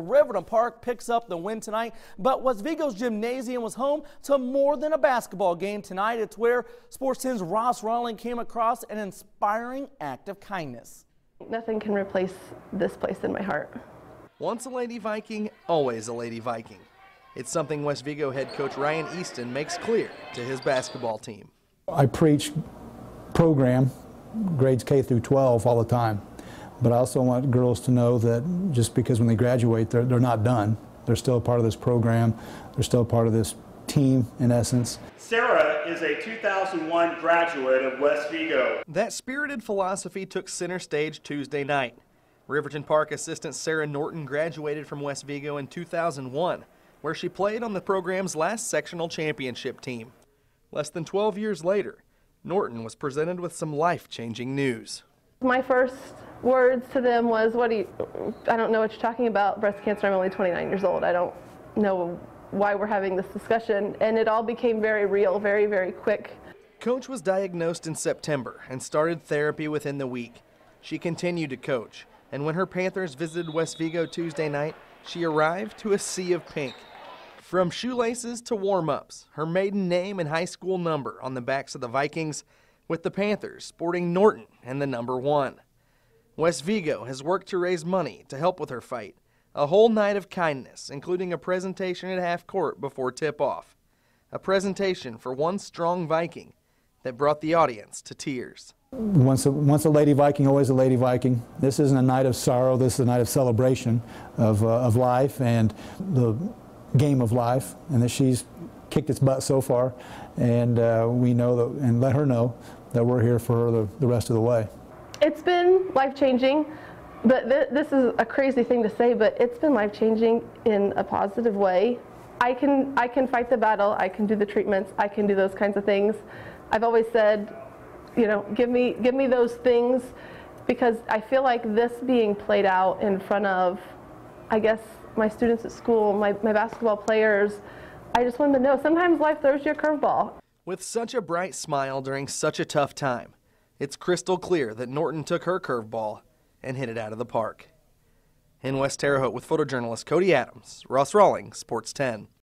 Riverton Parke picks up the win tonight, but West Vigo's gymnasium was home to more than a basketball game tonight. It's where Sports 10's Ross Rawling came across an inspiring act of kindness. Nothing can replace this place in my heart. Once a Lady Viking, always a Lady Viking. It's something West Vigo head coach Ryan Easton makes clear to his basketball team. I preach program, grades K through 12 all the time. But I also want girls to know that just because when they graduate, they're, they're not done. They're still a part of this program. They're still a part of this team, in essence. Sarah is a 2001 graduate of West Vigo. That spirited philosophy took center stage Tuesday night. Riverton Parke assistant Sarah Norton graduated from West Vigo in 2001, where she played on the program's last sectional championship team. Less than 12 years later, Norton was presented with some life changing news. My first words to them was, "What do you? I don't know what you're talking about. Breast cancer. I'm only 29 years old. I don't know why we're having this discussion." And it all became very real, very, very quick. Coach was diagnosed in September and started therapy within the week. She continued to coach, and when her Panthers visited West Vigo Tuesday night, she arrived to a sea of pink. From shoelaces to warm ups, her maiden name and high school number on the backs of the Vikings, with the Panthers sporting Norton and the number one. West Vigo has worked to raise money to help with her fight. A whole night of kindness, including a presentation at half court before tip off. A presentation for one strong Viking that brought the audience to tears. Once a, once a Lady Viking, always a Lady Viking. This isn't a night of sorrow, this is a night of celebration of, uh, of life and the game of life, and that she's kicked its butt so far. And uh, we know that, and let her know that we're here for her the, the rest of the way. It's been life changing, but th this is a crazy thing to say, but it's been life changing in a positive way. I can I can fight the battle. I can do the treatments. I can do those kinds of things. I've always said, you know, give me give me those things because I feel like this being played out in front of, I guess, my students at school, my, my basketball players, I just want them to know sometimes life throws you a curveball. With such a bright smile during such a tough time, it's crystal clear that Norton took her curveball and hit it out of the park. In West Terre Haute with photojournalist Cody Adams, Ross Rawling, Sports 10.